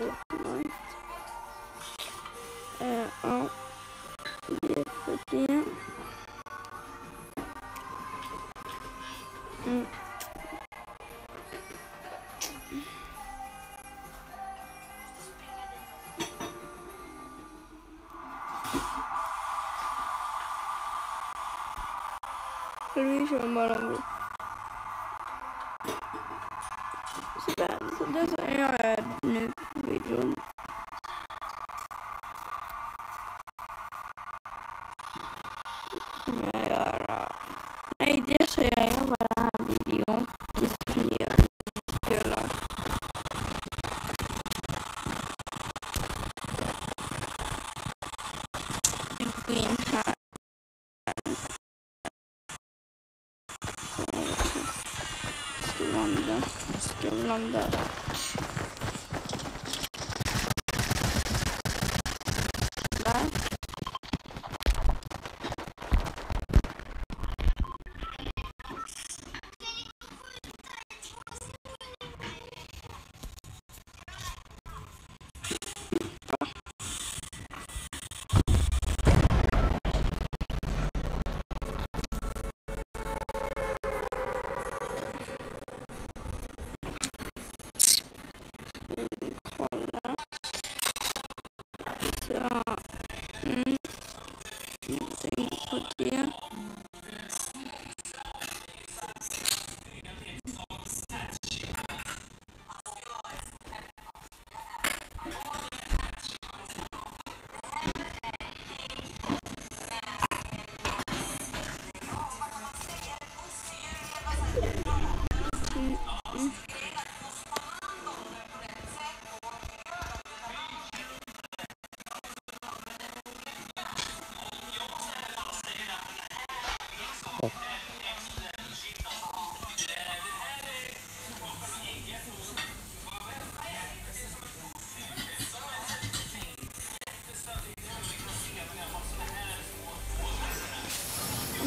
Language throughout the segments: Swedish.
Fortnite. Euh, en défauté. Mm. Lui, je m'en C'est pas, c'est Hollanda. Hollanda. pra. Hum, não tem poder. Thank Och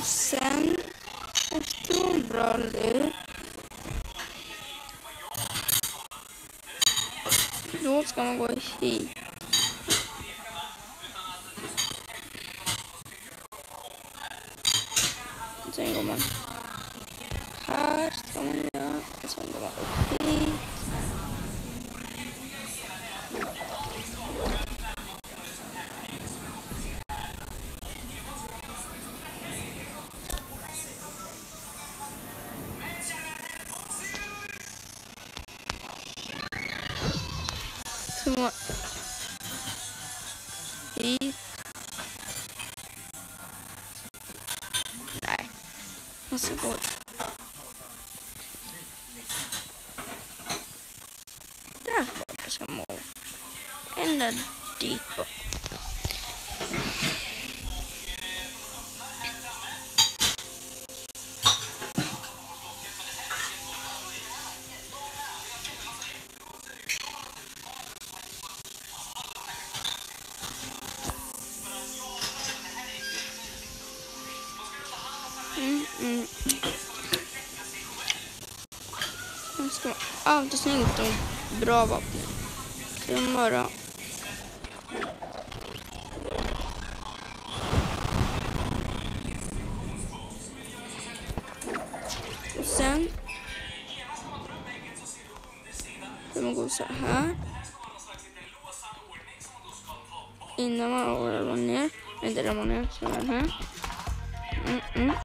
sen efter en då ska man gå hit. Deswegen um Cast, ja, das war aber okay. Come on. Måste gå. Där borta ska man gå. Ända dit bort. Mm, mm. Nu ska man alltid snyggt och bra vapen. Sen bara... Och sen... Ska man gå så här. Innan man ramlar ner. Inte ramlar ner, så här. Mm, mm.